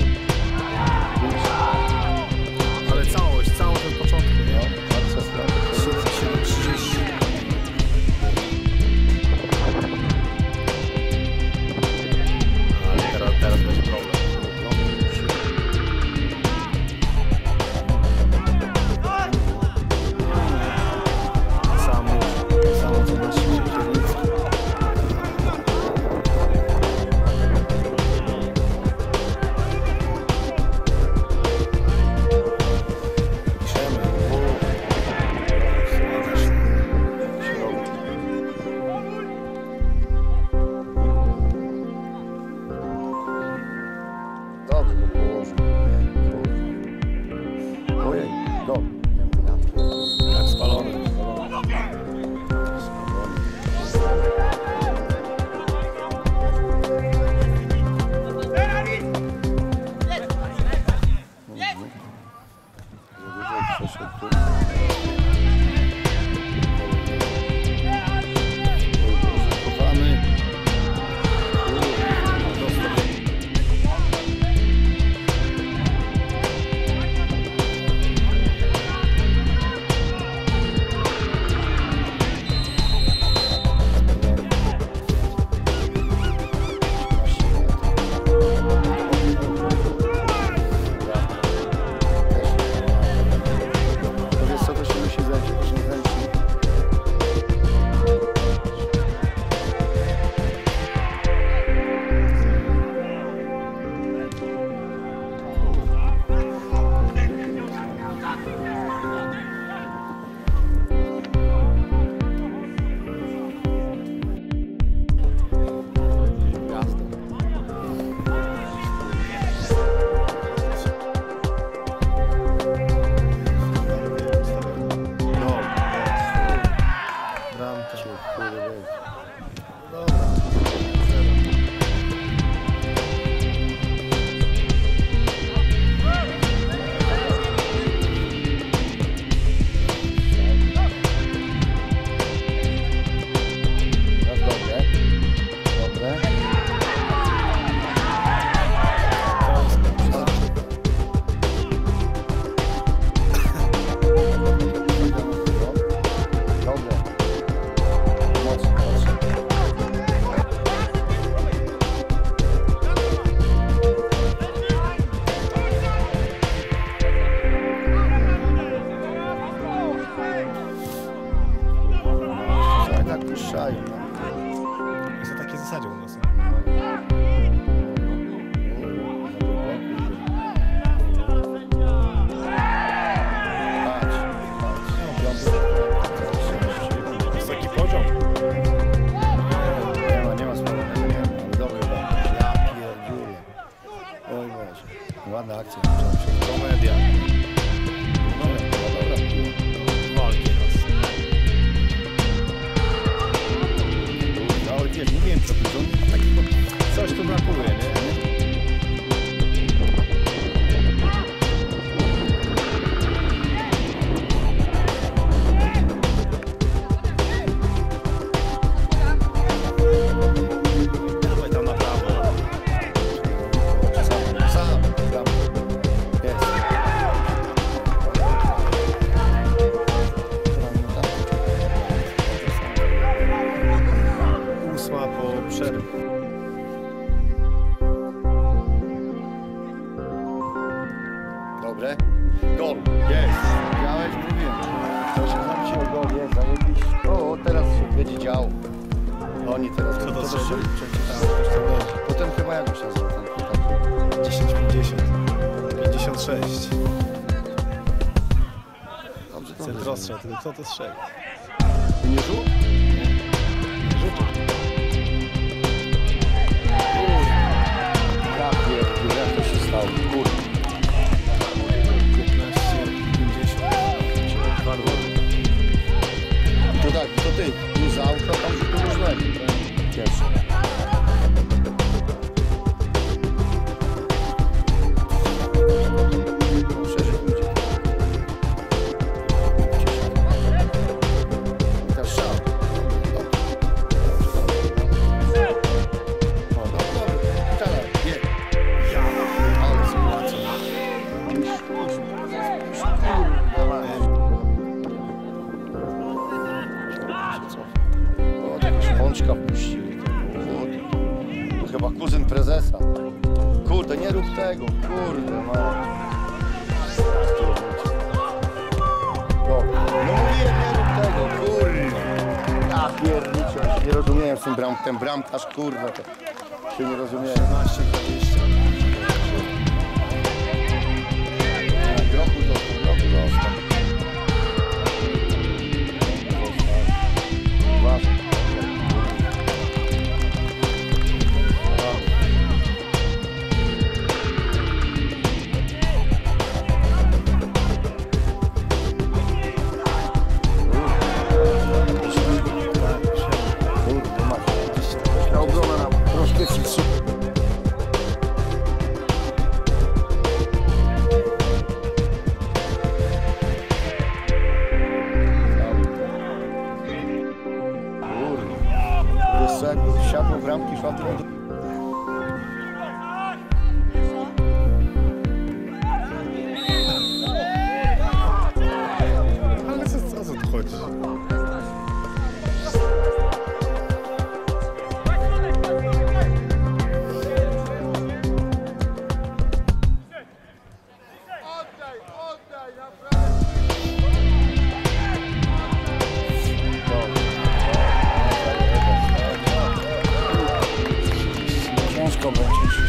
control. będzie działo. Oni teraz... Co to też przeczytałem. Potem chyba jak się nazywa ten kontakt? 10, 50, 56. Dobrze, to jest. Centrostrzał, tylko kto to strzeli? Mierzu? prezesa. Kurde, nie rób tego, kurde, no. No, mówiłem, nie rób tego, kurde. Ja pierniczę, nie rozumiem z tym bram, ten bramkarz, kurde. To się nie rozumiałem. minutos. Ciężko będzie.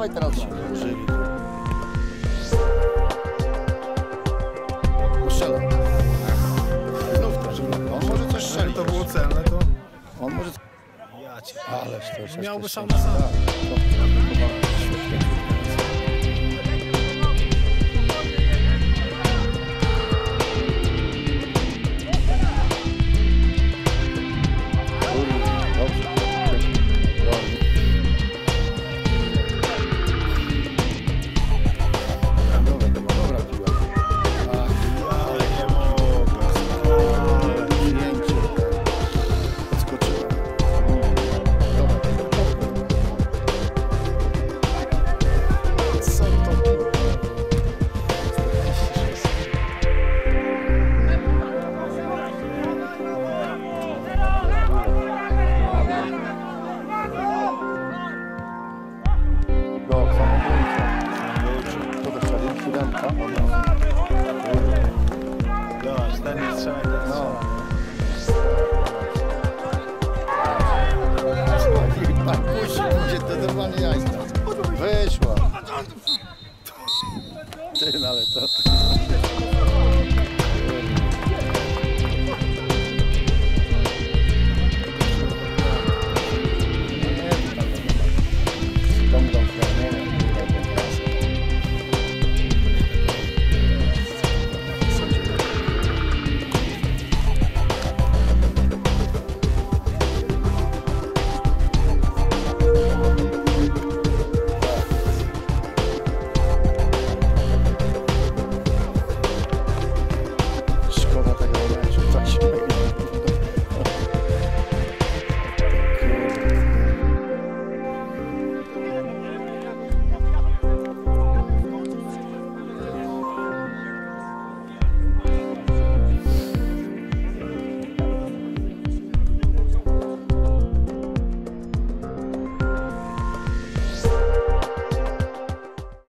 dawaj teraz się żyli. Strzelam. Znów to, żeby... On może coś. To było celne, to... On może... Ja cię... To... Miałby sam na sam.